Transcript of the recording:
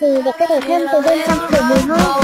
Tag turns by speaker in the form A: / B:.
A: gì để cơ thể thơm từ bên trong khử mùi hôi.